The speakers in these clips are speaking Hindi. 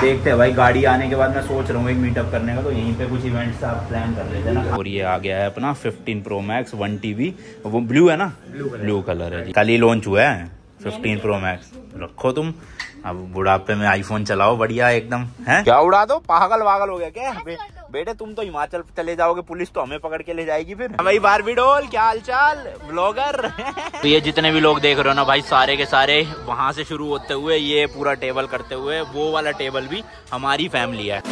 देखते हैं भाई गाड़ी आने के बाद मैं सोच रहा हूँ एक मीटअप करने का तो यहीं पे कुछ इवेंट्स आप प्लान कर लेते ना। और ये आ गया है अपना 15 प्रो मैक्स वन टीवी वो ब्लू है ना? ब्लू कलर है। जी। कल ही लॉन्च हुआ है। 15 प्रो मैक्स रखो तुम। अब बुढ़ापे में आईफोन चलाओ बढ़िया एकदम है? क्या उड़ा दो? पागल वागल हो गया क्या? बे, बेटे तुम तो हिमाचल चले जाओगे पुलिस तो हमें पकड़ के ले जाएगी फिर। भाई बारबी डोल क्या हालचाल? ब्लॉगर। तो ये जितने भी लोग देख रहे हो ना भाई सारे के सारे वहाँ से शुरू होते हुए ये पूरा टेबल करते हुए वो वाला टेबल भी हमारी फैमिली है।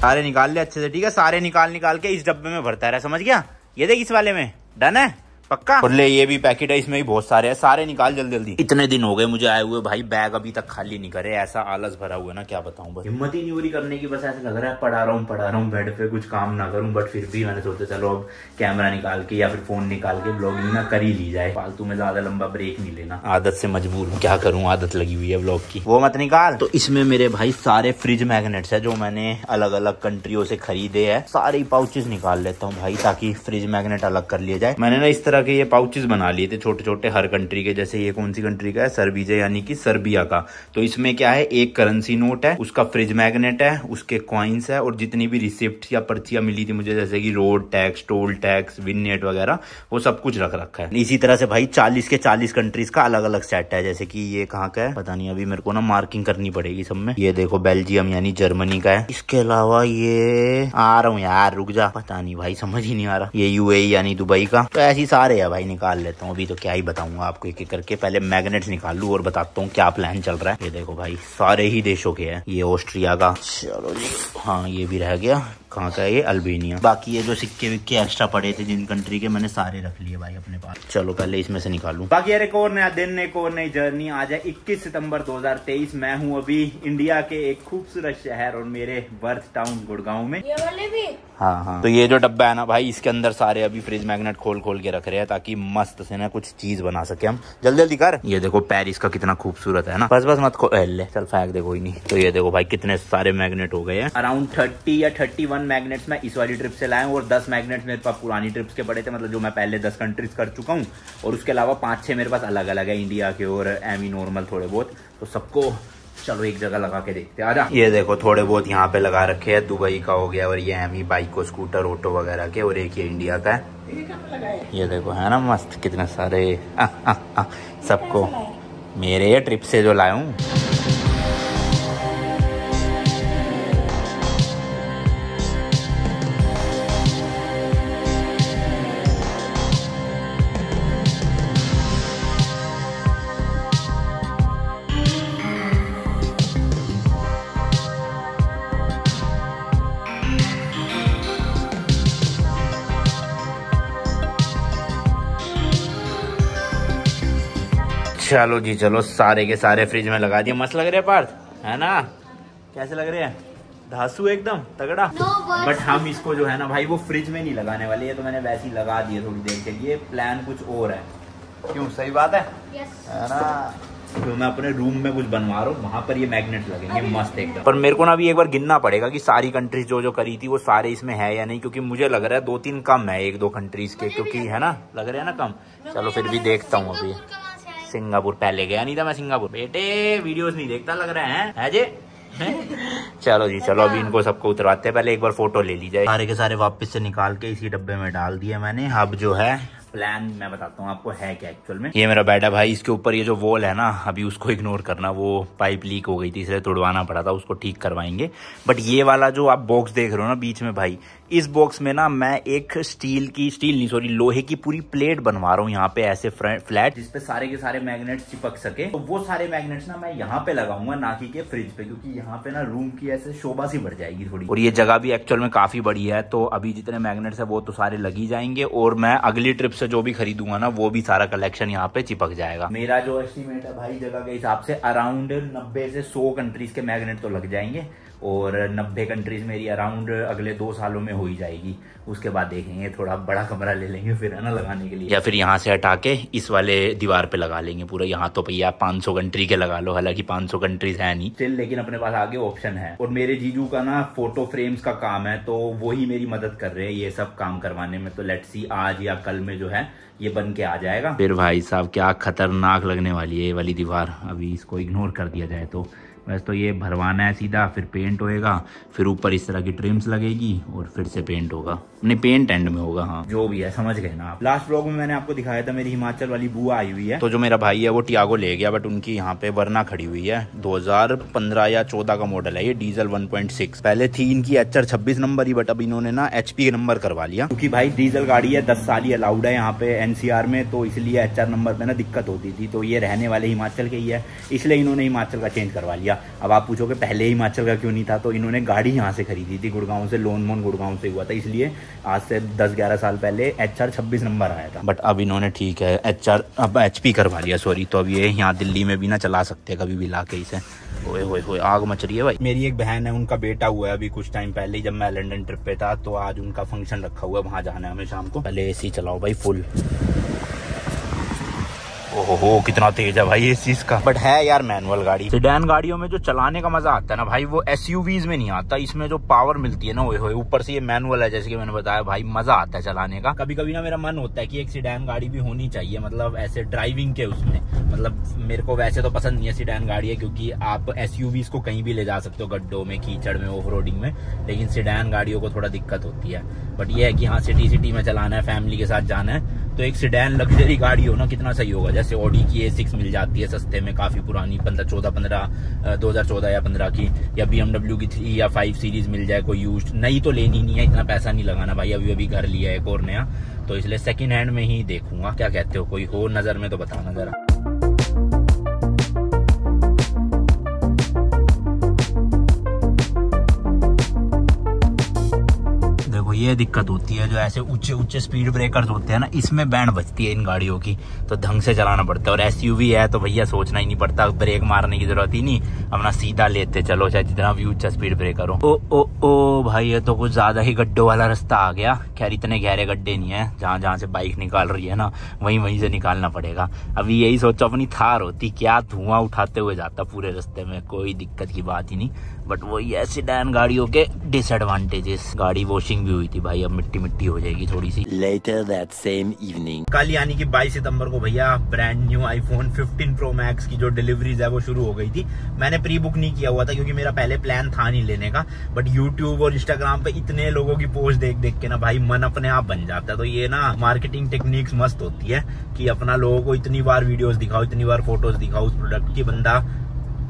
सारे निकाल ले अच्छे से ठीक है? सारे निकाल निकाल के इस डब्बे में भरता रहा समझ गया? ये देख इस वाले में। डन है? पक्का? और ले ये भी पैकेट है इसमें भी बहुत सारे हैं। सारे निकाल जल्दी जल्दी इतने दिन हो गए मुझे आए हुए। भाई बैग अभी तक खाली नहीं करे ऐसा आलस भरा हुआ ना क्या बताऊँ बस। हिम्मत ही नहीं हो रही करने की बस ऐसा लग रहा है पढ़ा रहा हूँ पढ़ा रहा हूँ बेड पे कुछ काम ना करूँ बट फिर भी मैंने सोचा चलो अब कैमरा निकाल के या फिर फ़ोन निकाल के ब्लॉगिंग ना कर ही ली जाए। फालतू में ज़्यादा लंबा ब्रेक नहीं लेना। आदत से मजबूर हूँ क्या करूँ आदत लगी हुई है ब्लॉग की। वो मत निकाल। तो इसमें मेरे भाई सारे फ्रिज मैग्नेट्स है जो मैंने अलग अलग कंट्रियों से खरीदे है। सारे पाउचेस निकाल लेता हूँ भाई ताकि फ्रिज मैग्नेट अलग कर लिया जाए। मैंने ना इस तरह के ये पाउचेस बना लिए थे छोटे छोटे हर कंट्री के, जैसे ये कौन सी कंट्री का है? सर्बीजे यानी कि सर्बिया का। तो इसमें क्या है? एक करेंसी नोट है, उसका फ्रिज मैग्नेट है, उसके कॉइन्स है और जितनी भी रिसिप्ट या पर्चियाँ मिली थी मुझे, जैसे कि road tax toll tax vignette वगैरह, वो सब कुछ रख रखा है। इसी तरह से भाई चालीस के चालीस कंट्रीज़ का अलग अलग सेट है, जैसे की ये कहाँ का है? पता नहीं, अभी मेरे को ना मार्किंग करनी पड़ेगी सब में। ये देखो बेल्जियम यानी जर्मनी का है। इसके अलावा ये आ रहा हूँ यार, रुक जा। पता नहीं भाई, समझ ही नहीं आ रहा। ये यूएई यानी दुबई का। तो ऐसी सारे है भाई निकाल लेता हूँ। अभी तो क्या ही बताऊँगा आपको एक एक करके पहले मैग्नेट्स निकाल लू और बताता हूँ क्या प्लान चल रहा है। ये देखो भाई सारे ही देशों के है। ये ऑस्ट्रिया का। चलो जी। हाँ ये भी रह गया। कहाँ का है ये? अल्बेनिया। बाकी ये जो सिक्के विक्के एक्स्ट्रा पड़े थे जिन कंट्री के मैंने सारे रख लिए भाई अपने पास। चलो पहले इसमें से निकालू। बाकी यार एक और नया दिन एक और नई जर्नी आज है 21 सितंबर 2023 मैं हूँ अभी इंडिया के एक खूबसूरत शहर और मेरे बर्थ टाउन गुड़गांव में। ये वाले भी? हाँ हाँ। तो ये जो डब्बा है ना भाई इसके अंदर सारे अभी फ्रिज मैग्नेट खोल खोल के रख रहे हैं ताकि मस्त से ना कुछ चीज़ बना सके हम। जल्दी जल्दी कर। ये देखो पेरिस का कितना खूबसूरत है ना। बस बस मत खो ले चल फेंक दे कोई नहीं तो ये देखो भाई कितने सारे मैग्नेट हो गए हैं। अराउंड थर्टी या थर्टी वन मैग्नेट्स मैं इस वाली ट्रिप से लाया हूँ और दस मैग्नेट्स मेरे पास पुरानी ट्रिप्स के पड़े थे मतलब जो मैं पहले दस कंट्रीज़ कर चुका हूँ। और उसके अलावा पाँच छह मेरे पास अलग अलग है इंडिया के और एमी नॉर्मल थोड़े बहुत। तो सबको चलो एक जगह लगा के देखते आजा। ये देखो थोड़े बहुत यहाँ पे लगा रखे हैं दुबई का हो गया और ये एमी बाइक को स्कूटर ऑटो वगैरह के और एक ये इंडिया का है। ये देखो है ना मस्त कितने सारे। आ, आ, आ, सबको मेरे ट्रिप से जो लाया हूँ। चलो जी चलो सारे के सारे फ्रिज में लगा दिए। मस्त लग रहे हैं पार्थ? है ना? कैसे लग रहे हैं? धासु एकदम तगड़ा? No. बट हम इसको जो है ना भाई वो फ्रिज में नहीं लगाने वाले ये तो मैंने वैसे ही लगा दिए थोड़ी देर के लिए। प्लान कुछ और है। क्यों सही बात है? यस है ना? तो मैं अपने रूम में कुछ बनवा रहा हूँ वहाँ पर ये मैग्नेट लगेंगे मस्त एकदम। पर मेरे को ना अभी एक बार गिनना पड़ेगा कि सारी कंट्रीज़ जो जो करी थी वो सारे इसमें है या नहीं क्योंकि मुझे लग रहा है दो तीन कम है एक दो कंट्रीज़ के क्योंकि है ना? लग रहे हैं ना कम? चलो फिर भी देखता हूँ अभी। सिंगापुर, पहले गया नहीं था मैं सिंगापुर। बेटे वीडियोस नहीं देखता लग रहा है है जे? चलो जी, चलो अभी इनको सबको उतरवाते हैं, पहले एक बार फ़ोटो ले ली जाए सारे के सारे वापस से निकाल के इसी डब्बे में डाल दिए मैंने। अब जो है प्लान मैं बताता हूँ आपको है क्या एक्चुअल में। ये मेरा है भाई, इसके ऊपर ये जो वॉल है ना, अभी उसको इग्नोर करना, वो पाइप लीक हो गई थी, इसलिए तोड़वाना पड़ा था, उसको ठीक करवाएँगे। बट ये वाला जो आप बॉक्स देख रहे हो ना बीच में भाई, इस बॉक्स में ना मैं एक स्टील की स्टील नहीं सॉरी लोहे की पूरी प्लेट बनवा रहा हूँ यहाँ पे ऐसे फ्लैट जिसपे सारे के सारे मैग्नेट्स चिपक सके। तो वो सारे मैग्नेट्स ना मैं यहाँ पे लगाऊँगा, ना कि के फ्रिज पे, क्योंकि यहाँ पे ना रूम की ऐसे शोभा सी बढ़ जाएगी थोड़ी। और ये जगह भी एक्चुअल में काफ़ी बड़ी है तो अभी जितने मैग्नेट्स है वो तो सारे लगी जाएँगे, और मैं अगली ट्रिप से जो भी खरीदूँगा ना, वो भी सारा कलेक्शन यहाँ पे चिपक जाएगा। मेरा जो एस्टिमेट है भाई जगह के हिसाब से अराउंड नब्बे से सौ कंट्रीज़ के मैग्नेट तो लग जाएँगे। और नब्बे कंट्रीज़ मेरी अराउंड अगले दो सालों में हो ही जाएगी। उसके बाद देखेंगे थोड़ा बड़ा कमरा ले लेंगे फिर है ना लगाने के लिए। या फिर यहाँ से हटा के इस वाले दीवार पे लगा लेंगे पूरा। यहाँ तो भैया 500 कंट्री के लगा लो हालाँकि 500 कंट्रीज़ है नहीं। स्टिल लेकिन अपने पास आगे ऑप्शन है। और मेरे जीजू का ना फ़ोटो फ्रेम्स का काम है तो वही मेरी मदद कर रहे हैं ये सब काम करवाने में। तो लेट सी आज या कल में जो है ये बन के आ जाएगा। फिर भाई साहब क्या खतरनाक लगने वाली है ये वाली दीवार। अभी इसको इग्नोर कर दिया जाए तो। वैसे तो ये भरवाना है सीधा, फिर पेंट होएगा, फिर ऊपर इस तरह की ट्रिम्स लगेगी और फिर से पेंट होगा। नहीं पेंट एंड में होगा हाँ। जो भी है समझ गए ना आप। लास्ट ब्लॉग में मैंने आपको दिखाया था मेरी हिमाचल वाली बुआ आई हुई है। तो जो मेरा भाई है वो टियागो ले गया बट उनकी यहाँ पे वरना खड़ी हुई है। 2015 या 14 का मॉडल है ये डीजल 1.6 पहले थी इनकी एच आर छब्बीस नंबर ही बट अब इन्होंने ना एच पी नंबर करवा लिया। क्योंकि भाई डीजल गाड़ी है दस साल ही अलाउड है यहाँ पे एनसीआर में तो इसलिए एचआर नंबर पे ना दिक्कत होती थी। तो ये रहने वाले हिमाचल के ही है इसलिए इन्होंने हिमाचल का चेंज करवा लिया। अब आप पूछोगे पहले हिमाचल का क्यों नहीं था? तो इन्होंने गाड़ी यहाँ से खरीदी थी गुड़गांव से लोन मोन गुड़गांव से हुआ था इसलिए आज से दस ग्यारह साल पहले एच आर छब्बीस नंबर आया था। बट अब इन्होंने ठीक है एच आर अब एच पी करवा लिया सॉरी तो अब ये यहाँ दिल्ली में भी ना चला सकते कभी भी ला के इसे। ओए होए होए आग मच रही है भाई। मेरी एक बहन है उनका बेटा हुआ है अभी कुछ टाइम पहले जब मैं लंदन ट्रिप पे था तो आज उनका फ़ंक्शन रखा हुआ है वहाँ जाना है हमें शाम को। पहले एसी चलाओ भाई फुल ओहो कितना तेज है भाई इस चीज़ का। बट है यार मैनुअल गाड़ी। सिडैन गाड़ियों में जो चलाने का मज़ा आता है ना भाई वो एस में नहीं आता। इसमें जो पावर मिलती है ना वो ऊपर से ये मैनुअल है जैसे कि मैंने बताया भाई मज़ा आता है चलाने का। कभी कभी ना मेरा मन होता है कि एक सिडैन गाड़ी भी होनी चाहिए मतलब ऐसे ड्राइविंग के उसमें। मतलब मेरे को वैसे तो पसंद नहीं है सिडैन गाड़ी है क्योंकि आप एस को कहीं भी ले जा सकते हो गड्ढों में कीचड़ में ऑफ़ में। लेकिन सिडैन गाड़ियों को थोड़ा दिक्कत होती है। बट ये है कि हाँ सिटी सिटी में चलाना है फैमिली के साथ जाना है। तो एक सिडैन लग्जरी गाड़ी हो ना, कितना सही होगा? जैसे ऑडी की ए सिक्स मिल जाती है सस्ते में, काफ़ी पुरानी, पंद्रह, चौदह, पंद्रह दो हज़ार चौदह या पंद्रह की, या बी एमडब्ल्यू की थ्री या फाइव सीरीज़ मिल जाए, कोई यूज़ नई तो लेनी नहीं है, इतना पैसा नहीं लगाना भाई अभी अभी घर लिया है एक और नया तो इसलिए सेकेंड हैंड में ही देखूँगा, क्या कहते हो? कोई हो नज़र में तो बताना जरा। ये दिक्कत होती है, जो ऐसे ऊँचे ऊँचे स्पीड ब्रेकर्स होते हैं ना, इसमें बैंड बचती है इन गाड़ियों की तो ढंग से चलाना पड़ता है। और एसयूवी है तो भैया सोचना ही नहीं पड़ता ब्रेक मारने की ज़रूरत ही नहीं, अपना सीधा लेते चलो, चाहे जितना भी ऊँचा स्पीड ब्रेकर हो। ओ ओ ओ, भाई, ये तो कुछ ज़्यादा ही गड्ढों वाला रास्ता आ गया। खैर, इतने गहरे गड्ढे नहीं है, जहाँ जहाँ से बाइक निकाल रही है ना, वहीं वहीं से निकालना पड़ेगा। अभी यही सोचो, अपनी थार होती, क्या धुआँ उठाते हुए जाता पूरे रास्ते में, कोई दिक्कत की बात ही नहीं। बट वो ये सिडैन गाड़ियों के डिसएडवांटेजेस गाड़ी वॉशिंग भी हुई थी भाई अब मिट्टी मिट्टी हो जाएगी थोड़ी सी लेटर दैट सेम इवनिंग कल यानी कि 22 सितंबर को भैया brand new iPhone 15 pro max की जो डिलीवरीज है वो शुरू हो गई थी। मैंने प्री बुक नहीं किया हुआ था क्योंकि मेरा पहले प्लान था नहीं लेने का। बट यूट्यूब और इंस्टाग्राम पे इतने लोगों की पोस्ट देख देख के ना भाई मन अपने आप बन जाता है। तो ये ना मार्केटिंग टेक्निक्स मस्त होती है कि अपना लोगों को इतनी बार वीडियोस दिखाओ इतनी बार फ़ोटोज़ दिखाओ उस प्रोडक्ट की बंदा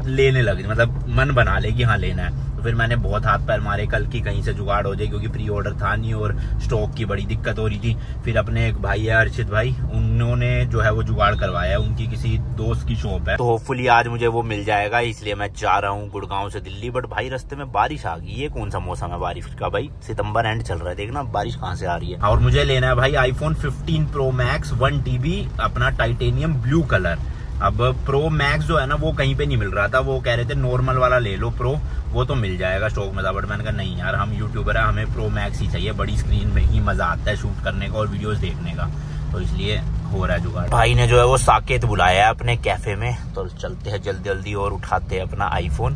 लेने लगे मतलब मन बना ले कि हाँ लेना है। तो फिर मैंने बहुत हाथ पैर मारे, कल की कहीं से जुगाड़ हो जाए, क्योंकि प्री ऑर्डर था नहीं और स्टॉक की बड़ी दिक्कत हो रही थी। फिर अपने एक भाई है अर्षित भाई, उन्होंने जो है वो जुगाड़ करवाया है, उनकी किसी दोस्त की शॉप है। तो होपफुली आज मुझे वो मिल जाएगा, इसलिए मैं जा रहा हूँ गुड़गांव से दिल्ली। बट भाई, रस्ते में बारिश आ गई ये कौन सा मौसम है बारिश का भाई? सितंबर एंड चल रहा है, देखना बारिश कहाँ से आ रही है। और मुझे लेना है भाई iPhone fifteen pro max one TB अपना टाइटेनियम ब्लू कलर अब प्रो मैक्स जो है ना, वो कहीं पे नहीं मिल रहा था। वो कह रहे थे नॉर्मल वाला ले लो प्रो वो तो मिल जाएगा स्टॉक में। था बट मैंने कहा, नहीं यार, हम यूट्यूबर है, हमें प्रो मैक्स ही चाहिए, बड़ी स्क्रीन में ही मज़ा आता है शूट करने का और वीडियोस देखने का। तो इसलिए हो रहा है जुगाड़। भाई ने जो है वो साकेत बुलाया है अपने कैफ़े में। तो चलते हैं जल्दी जल्दी और उठाते हैं अपना आईफोन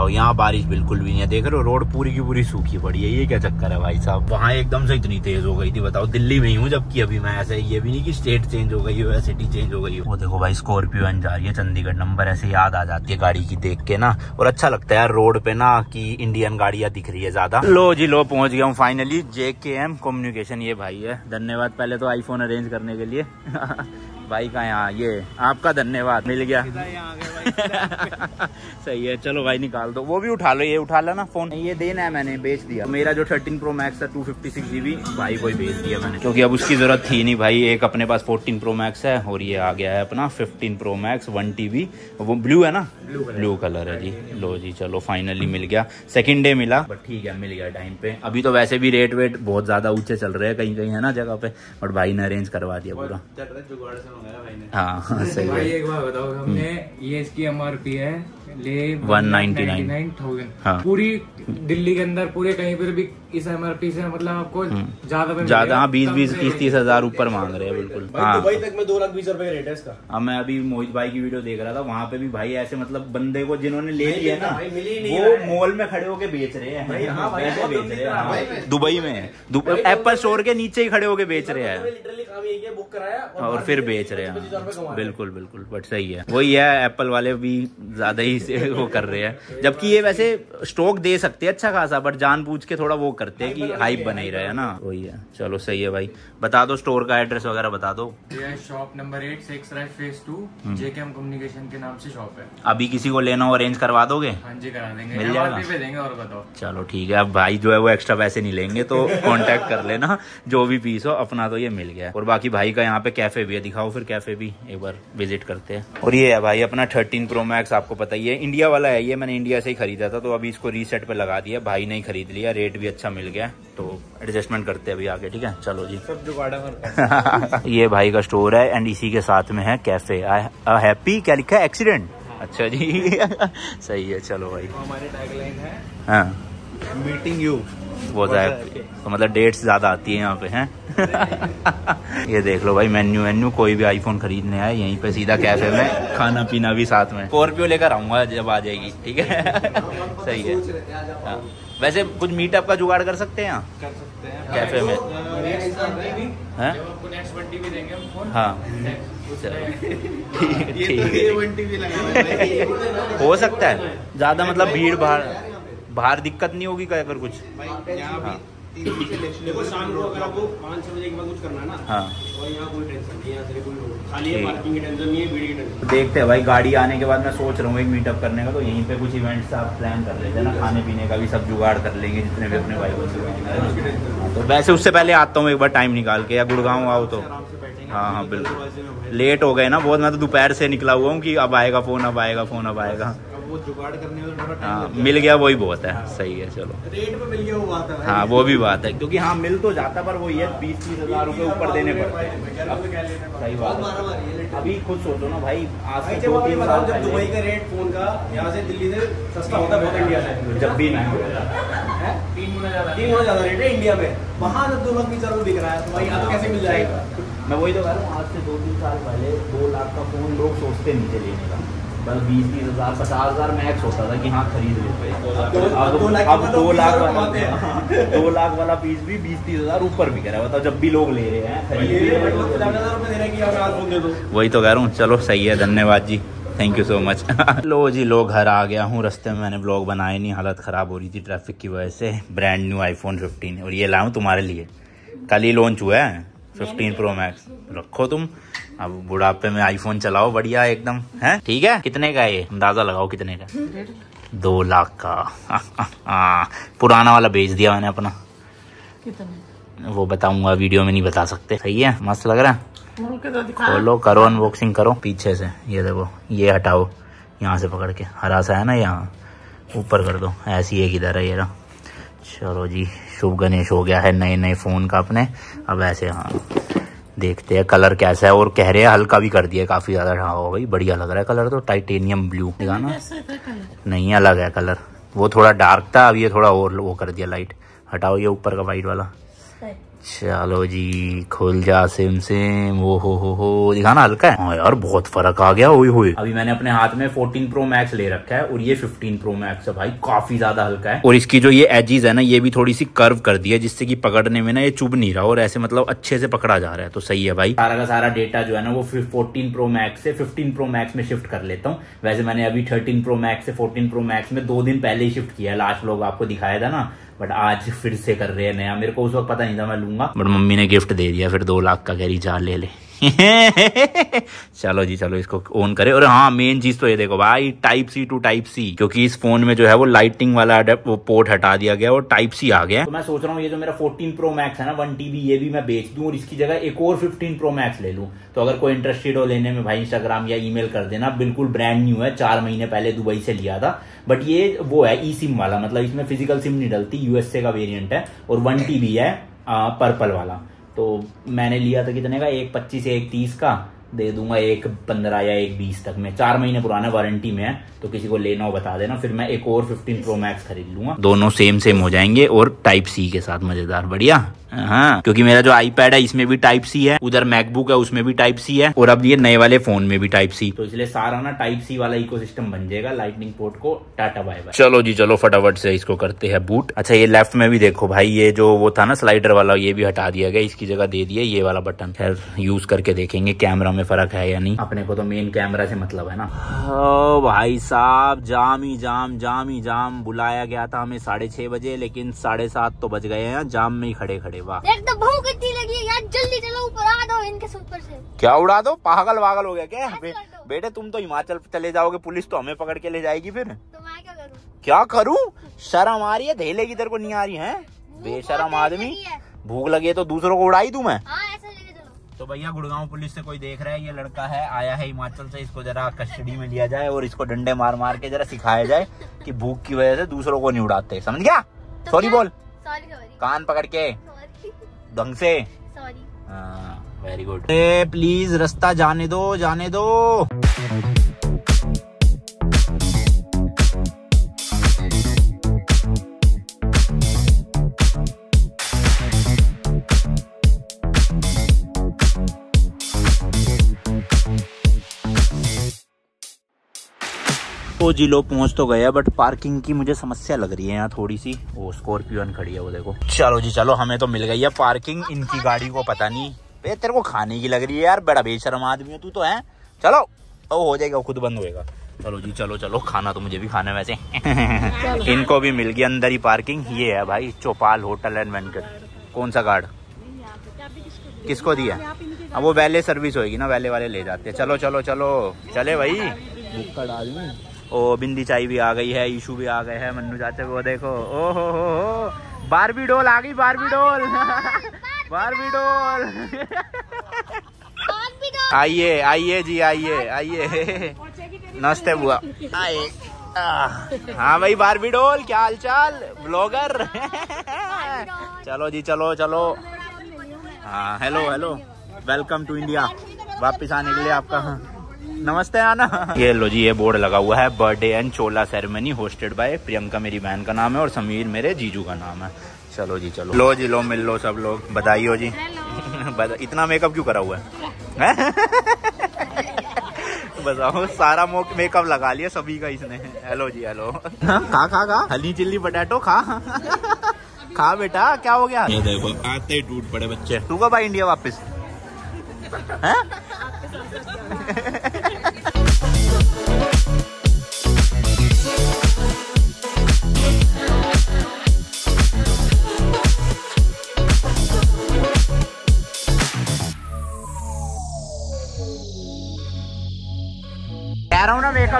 बताओ, यहाँ बारिश बिल्कुल भी नहीं है। देख रहे हो, रोड पूरी की पूरी सूखी पड़ी है, ये क्या चक्कर है भाई साहब? वहाँ एकदम से इतनी तेज हो गई थी, बताओ, दिल्ली में ही हूँ जबकि अभी मैं ऐसे, ये भी नहीं की स्टेट चेंज हो गई हो सिटी चेंज हो गई हो। वो देखो भाई स्कॉर्पियो एन जा रही है, चंडीगढ़ नंबर ऐसे याद आ जाती है गाड़ी की देख के ना, और अच्छा लगता है यार रोड पे ना की इंडियन गाड़ियाँ दिख रही है ज़्यादा। लो जी, लो, पहुँच गया हूँ फाइनली जे के एम कम्युनिकेशन ये भाई है। धन्यवाद, पहले तो आईफोन अरेंज करने के लिए। भाई का यहाँ ये आपका धन्यवाद मिल गया। सही है चलो भाई निकाल दो। वो भी उठा लो ये उठा लो ना फ़ोन। ये देना है मैंने बेच दिया। मेरा जो 13 प्रो मैक्स है टू फिफ्टी सिक्स जीबी भाई को ही बेच दिया मैंने। क्योंकि अब उसकी ज़रूरत थी नहीं भाई एक अपने पास 14 प्रो मैक्स है और ये आ गया है अपना 15 प्रो मैक्स वन टीबी वो ब्लू है ना? ब्लू कलर है जी। लो जी चलो फाइनली मिल गया। सेकेंड डे मिला बट ठीक है मिल गया टाइम पे। अभी तो वैसे भी रेट वेट बहुत ज़्यादा ऊँचे चल रहे हैं कहीं कहीं है ना जगह पे बट भाई ने अरेंज करवा दिया पूरा। हाँ सही है भाई एक बात बताओ हमने ये इसकी एम आर पी है ले 199,000 हाँ। पूरी दिल्ली के अंदर पूरे कहीं पर भी इस एम आर पी से मतलब आपको ज़्यादा ज़्यादा हाँ बीस बीस तीस तीस हज़ार ऊपर मांग रहे हैं बिल्कुल। हाँ। दुबई तक में दो लाख बीस रुपए का रेट है इसका। अब मैं अभी मोहित भाई की वीडियो देख रहा था वहाँ पे भी भाई ऐसे मतलब बंदे को जिन्होंने ले लिया ना भाई, मिल ही नहीं वो मॉल में खड़े होके बेच रहे हैं। हाँ हैं। हाँ। दुबई में एप्पल स्टोर के नीचे ही खड़े होके बेच रहे हैं। लिटरली काम यही है बुक कराया और फिर बेच कमा हैं। रहे हैं। बिल्कुल बिल्कुल बट सही है। वही है एप्पल वाले भी ज़्यादा ही से वो कर रहे हैं। जबकि ये वैसे स्टॉक दे सकते हैं अच्छा खासा बट जानबूझ के थोड़ा वो करते हैं कि हाइप बना ही रहे है। ना? वही है। चलो सही है भाई। बता दो स्टोर का एड्रेस वगैरह बता दो। Shop number eight six right phase two. JKM communication के नाम से शॉप है। अभी किसी को लेना हो अरेंज करवा दोगे? हाँ जी करा देंगे। मिल जाएगा? और बताओ। चलो ठीक है। अब भाई जो है वो एक्स्ट्रा पैसे नहीं लेंगे तो कॉन्टेक्ट कर लेना। जो भी पीस हो अपना तो ये मिल गया। और बाकी भाई का यहाँ पे कैफ़े भी है दिखाओ फिर। कैफ़े भी एक बार विज़िट करते हैं। और ये है भाई अपना 13 प्रो मैक्स आपको पता ही है। इंडिया वाला है ये मैंने इंडिया से ही खरीदा था तो अभी इसको रीसेट पे लगा दिया। भाई ने ही खरीद लिया रेट भी अच्छा मिल गया। तो एडजस्टमेंट करते हैं अभी आगे ठीक है? चलो जी। सब जुगाड़ा ये भाई का स्टोर है एंड इसी के साथ में है कैफ़े हैप्पी क्या लिखा है? एक्सीडेंट अच्छा जी। सही है चलो भाई। हमारे टैगलाइन है हाँ। मीटिंग यू वो जाए तो मतलब डेट्स ज़्यादा आती है यहाँ पे हैं? ये देख लो भाई मेन्यू वेन्यू कोई भी आईफोन खरीदने आए यहीं पे सीधा कैफ़े में खाना पीना भी साथ में। स्कॉर्पियो लेकर आऊँगा जब आ जाएगी ठीक है? सही है। हाँ। वैसे कुछ मीटअप का जुगाड़ कर सकते हैं यहाँ? कर सकते हैं। कैफ़े में। हैं? जब आपको नेक्स्ट बंटी भी देंगे हम फ़ोन हाँ। ठीक तो हो। सकता है। ज़्यादा मतलब भीड़ भाड़ बाहर दिक्कत नहीं होगी क्या अगर कुछ? भाई यहाँ भी तीन बजे से देखो शाम को अगर आपको पाँच छह बजे के बाद कुछ करना है ना हाँ। और यहाँ कोई टेंशन नहीं है कोई खाली है पार्किंग की टेंशन नहीं है भीड़ की टेंशन देखते हैं भाई गाड़ी आने के बाद मैं सोच रहा हूँ एक मीटअप करने का तो यहीं पे कुछ इवेंट्स आप प्लान कर लेते हैं ना खाने पीने का भी सब जुगाड़ कर लेंगे जितने भी अपने भाई बच्चे हाँ, तो वैसे उससे पहले आता हूँ एक बार टाइम निकाल के या गुड़गांव आओ तो। आराम से बैठेंगे हाँ हाँ बिल्कुल। लेट हो गए ना बहुत मैं तो दोपहर से निकला हुआ हूँ कि अब आएगा फ़ोन अब आएगा फ़ोन अब आएगा। वो जुगाड़ करने में थोड़ा हाँ टाइम मिल गया वही बहुत है सही है चलो। रेट पे मिल गया वो बात है हाँ वो भी बात है क्योंकि हाँ मिल तो जाता पर वो ये बीस तीस हज़ार रुपये ऊपर देने पड़ते हैं। हूँ सही बात है। है। अभी खुद सोचो ना भाई आज से जब दो तीन साल जब दुबई का रेट फ़ोन का यहाँ से दिल्ली से सस्ता होता है बहुत इंडिया से। जब भी नहीं तीन गुना ज़्यादा रेट है इंडिया में वहाँ जब दो लाख बीस हज़ार बिक रहा है तो भाई यहाँ तो कैसे मिल जाएगा? मैं वही तो कह रहा हूँ आज से दो तीन साल पहले दो लाख का फ़ोन लोग सोचते नहीं थे लेने का। बस बीस तीस हज़ार पचास हज़ार मैक्स होता था कि हाँ खरीद लेते अब दो लाख वाला हैं। हाँ, दो लाख वाला पीस भी बीस तीस हज़ार ऊपर भी कह रहा है। बताओ जब भी लोग ले रहे हैं खरीद मतलब हैं। वही तो कह रहा हूँ चलो सही है धन्यवाद जी। थैंक यू सो मच लो जी लो घर आ गया हूँ। रास्ते में मैंने ब्लॉग बनाए नहीं हालत ख़राब हो रही थी ट्रैफ़िक की वजह से। ब्रांड न्यू आईफोन 15 और ये लाऊं तुम्हारे लिए। कल ही लॉन्च हुआ है 15 प्रो मैक्स रखो तुम। अब बुढ़ापे में आईफोन चलाओ बढ़िया एकदम है? ठीक है? कितने का ये? अंदाज़ा लगाओ कितने का दो लाख का। हाँ, पुराना वाला बेच दिया मैंने अपना। कितने? वो बताऊँगा वीडियो में नहीं बता सकते। सही है? मस्त लग रहा है? खोलो करो अनबॉक्सिंग करो। पीछे से ये देखो ये हटाओ। यहाँ से पकड़ के। हरा सा है ना यहाँ? ऊपर कर दो। ऐसी एक इधर है ये रहा। चलो जी शुभ गणेश हो गया है नए नए फ़ोन का अपने। अब ऐसे हाँ। देखते हैं कलर कैसा है और कह रहे हैं हल्का भी कर दिया काफ़ी ज़्यादा हाँ हो गई बढ़िया लग रहा है कलर तो टाइटेनियम ब्लू ना? नहीं अलग है कलर। वो थोड़ा डार्क था अब ये थोड़ा और वो कर दिया लाइट हटाओ ये ऊपर का वाइट वाला। चलो जी खुल जा सिम सिम ओ हो हो हो दिखाना हल्का है। हाँ यार बहुत फ़र्क आ गया हुई हुई अभी मैंने अपने हाथ में 14 प्रो मैक्स ले रखा है और ये 15 प्रो मैक्स है भाई काफ़ी ज़्यादा हल्का है। और इसकी जो ये एजीज है ना ये भी थोड़ी सी कर्व कर दी है जिससे कि पकड़ने में ना ये चुभ नहीं रहा और ऐसे मतलब अच्छे से पकड़ा जा रहा है तो सही है भाई। सारा का सारा डेटा जो है ना वो फोर्टीन प्रो मैक्स से फिफ्टीन प्रो मैक्स में शिफ्ट कर लेता हूँ। वैसे मैंने अभी थर्टीन प्रो मैक्स से फोर्टीन प्रो मैक्स में दो दिन पहले ही शिफ्ट किया लास्ट लोग आपको दिखाया था ना। बट आज फिर से कर रहे हैं नया। मेरे को उस वक्त पता नहीं था मैं लूँगा। बट मम्मी ने गिफ्ट दे दिया, फिर दो लाख का कह रही जा ले ले। चलो जी, चलो इसको ऑन करें। और हाँ मेन चीज़ तो ये देखो भाई type C to type C क्योंकि इस फ़ोन में जो है वो लाइटिंग वाला वो पोर्ट हटा दिया गया और टाइप सी आ गया। तो मैं सोच रहा हूँ ये जो मेरा 14 प्रो मैक्स है ना वन टीबी ये भी मैं बेच दूँ और इसकी जगह एक और 15 प्रो मैक्स ले लूँ। तो अगर कोई इंटरेस्टेड हो लेने में भाई इंस्टाग्राम या ईमेल कर देना, बिल्कुल ब्रांड न्यू है, चार महीने पहले दुबई से लिया था। बट ये वो है ई सिम वाला मतलब इसमें फ़िज़िकल सिम नहीं डलती यूएसए का वेरियंट है और वन है पर्पल वाला। तो मैंने लिया था कितने का? एक पच्चीस, एक तीस का। दे दूँगा एक पंद्रह या एक बीस तक में। चार महीने पुराना वारंटी में है तो किसी को लेना हो बता देना। फिर मैं एक और फिफ्टीन प्रो मैक्स खरीद लूँगा। दोनों सेम सेम हो जाएँगे और टाइप सी के साथ मज़ेदार, बढ़िया। हाँ क्योंकि मेरा जो आईपैड है इसमें भी टाइप सी है उधर मैकबुक है उसमें भी टाइप सी है और अब ये नए वाले फ़ोन में भी टाइप सी तो इसलिए सारा ना टाइप सी वाला इकोसिस्टम बन जाएगा लाइटनिंग पोर्ट को टाटा बाय बाय चलो जी चलो फटाफट से इसको करते हैं बूट अच्छा ये लेफ़्ट में भी देखो भाई ये जो वो था ना स्लाइडर वाला ये भी हटा दिया गया इसकी जगह दे दिया ये वाला बटन खैर यूज़ करके देखेंगे कैमरा में फ़र्क है या नहीं। अपने को तो मेन कैमरा से मतलब है ना। ओ भाई साहब जाम ही जाम जाम ही जाम। बुलाया गया था हमें साढ़े छह बजे लेकिन साढ़े सात तो बज गए हैं जाम में ही खड़े खड़े वाह। एक तो भूख इतनी लगी है यार जल्दी चलो ऊपर आ दो इनके ऊपर से। क्या उड़ा दो? पागल वागल हो गया क्या बे, बेटे तुम तो हिमाचल चले जाओगे पुलिस तो हमें पकड़ के ले जाएगी फिर। तो मैं क्या करूँ? क्या करूँ? शर्म आ रही है? धेले की तेरे को नहीं आ रही है? बेशरम आदमी। भूख लगी है तो दूसरों को उड़ाई दूँ मैं? हाँ ऐसा लेके चलो। तो भैया गुड़गांव पुलिस से कोई देख रहा है? ये लड़का है आया है हिमाचल से इसको जरा कस्टडी में लिया जाए और इसको डंडे मार मार के जरा सिखाया जाए कि भूख की वजह से दूसरों को नहीं उड़ाते। समझ गया? तो सॉरी बोल। सॉरी सॉरी कान पकड़ के। सॉरी ढंग से। सॉरी वेरी गुड प्लीज़ रास्ता जाने दो जाने दो। तो जी लोग पहुँच तो गए बट पार्किंग की मुझे समस्या लग रही है यहाँ थोड़ी सी वो स्कॉर्पियन खड़ी है वो देखो। चलो जी चलो हमें तो मिल गई है पार्किंग इनकी गाड़ी को पता नहीं। बे तेरे को खाने की लग रही है यार बड़ा बेशरम आदमी है तू तो है? चलो ओ हो जाएगा खुद बंद होएगा। चलो जी चलो चलो खाना तो मुझे भी खाना है वैसे। इनको भी मिल गया अंदर ही पार्किंग ये है भाई चौपाल होटल एंड वेंकट कौन सा गार्ड? किसको दिया? अब वो वैले सर्विस होगी ना वैले वाले ले जाते हैं। चलो चलो चलो। चले भाई। बुक्कड़ आदमी ओ बिंदी चाई भी आ गई है ईशू भी आ गए हैं मन्नू चाचा वो देखो। ओ हो हो हो बारबी डोल आ गई बारबी डोल। बारबी डोल। आइए आइए जी आइए आइए। नमस्ते बुआ। आए हाँ भाई बारबी डोल क्या हाल चाल ब्लॉगर? चलो जी चलो चलो। हाँ hello hello welcome to India वापिस आने के लिए आपका नमस्ते आना। ये लो जी ये बोर्ड लगा हुआ है birthday and chola ceremony hosted by Priyanka मेरी बहन का नाम है और समीर मेरे जीजू का नाम है। चलो जी चलो। लो जी लो मिल लो सब लोग। बधाई हो जी इतना मेकअप क्यों करा हुआ है? बताओ सारा मेकअप लगा लिया सभी का इसने। हेलो जी हेलो। खा खा खा। हली चिल्ली पटेटो खा। खा बेटा क्या हो गया? ये देखो आते ही टूट पड़े बच्चे। तू कब आई इंडिया वापस? हैं?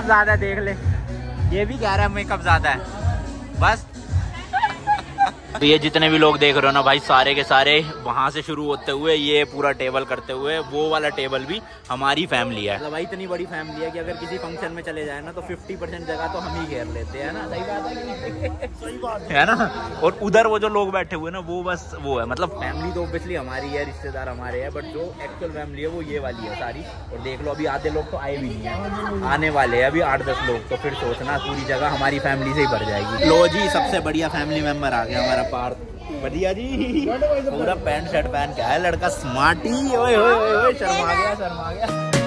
मेकअप ज़्यादा देख ले? ये भी कह रहा है मेकअप ज़्यादा है। बस तो ये जितने भी लोग देख रहे हो ना भाई सारे के सारे वहाँ से शुरू होते हुए ये पूरा टेबल करते हुए वो वाला टेबल भी हमारी फैमिली है। मतलब भाई इतनी बड़ी फैमिली है कि अगर किसी फ़ंक्शन में चले जाए ना तो 50 परसेंट जगह तो हम ही घेर लेते हैं ना? सही बात है सही बात है। ना? और उधर वो जो लोग बैठे हुए ना वो बस वो है मतलब फैमिली तो ऑब्वियसली हमारी है रिश्तेदार हमारे हैं बट जो एक्चुअल फैमिली है वो ये वाली है सारी। और देख लो अभी आधे लोग तो आए भी नहीं है। आने वाले हैं अभी आठ दस लोग तो फिर सोचना पूरी जगह हमारी फैमिली से ही भर जाएगी। लो जी सबसे बढ़िया फैमिली मेंबर आ गया हमारा पार्थ। बढ़िया जी। पूरा पैंट शर्ट पहन के आया लड़का स्मार्टी ही ओए ओए ओए शर्मा गया शर्मा गया।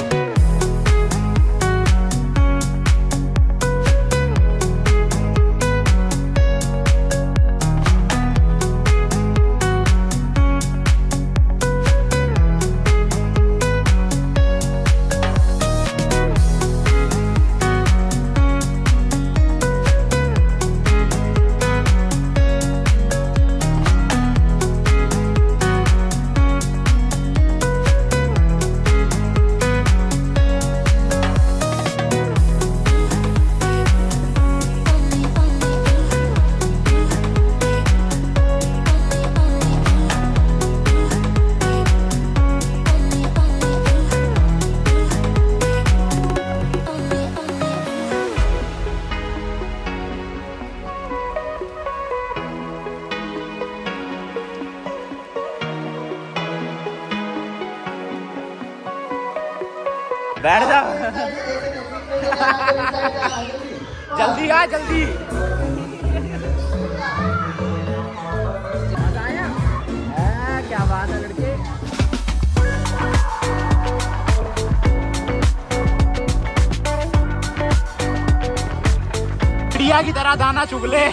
बैठ जा। जल्दी आ जल्दी। क्या बात है लड़के। की तरह दाना चुगले।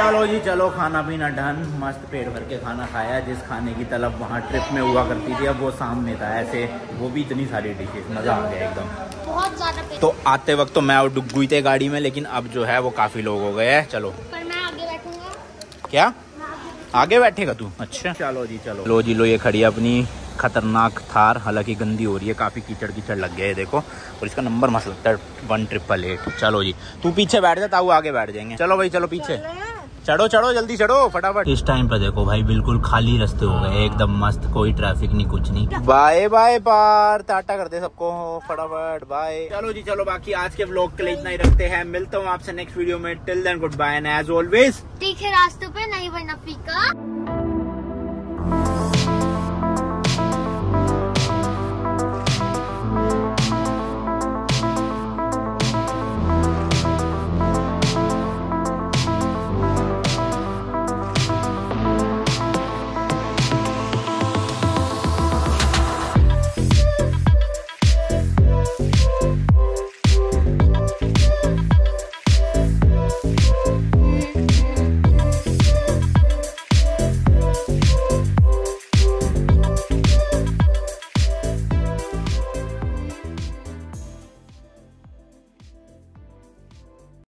चलो जी चलो खाना पीना डन मस्त पेट भर के खाना खाया. जिस खाने की तलब वहाँ ट्रिप में हुआ करती थी अब वो सामने था. ऐसे वो भी इतनी सारी डिशेस मज़ा आ गया एकदम. बहुत ज़्यादा तो आते वक्त तो मैं और डुग गई थे गाड़ी में लेकिन अब जो है वो काफ़ी लोग हो गए हैं. चलो. पर मैं आगे बैठूँगा। क्या? आगे बैठेगा। तू? अच्छा. चलो जी चलो. लो जी लो ये खड़ी है अपनी खतरनाक थार. हालाँकि गंदी हो रही है काफ़ी कीचड़ कीचड़ लग गया है देखो. और इसका नंबर मस्त लगता है वन ट्रिपल एट चलो जी. तू पीछे बैठ जा ताऊ आगे बैठ जाएँगे. चलो भाई चलो पीछे. चढ़ो चढ़ो जल्दी चढ़ो फटाफट। इस टाइम पे देखो भाई बिल्कुल खाली रास्ते हो गए एकदम मस्त कोई ट्रैफ़िक नहीं कुछ नहीं। बाय बाय पार। टाटा कर दे सबको फटाफट बाय। चलो जी चलो बाकी आज के ब्लॉग के लिए इतना ही रखते हैं। मिलता हूँ आपसे नेक्स्ट वीडियो में। Till then goodbye and as always तीखे रास्तों पे नहीं बनना फीका।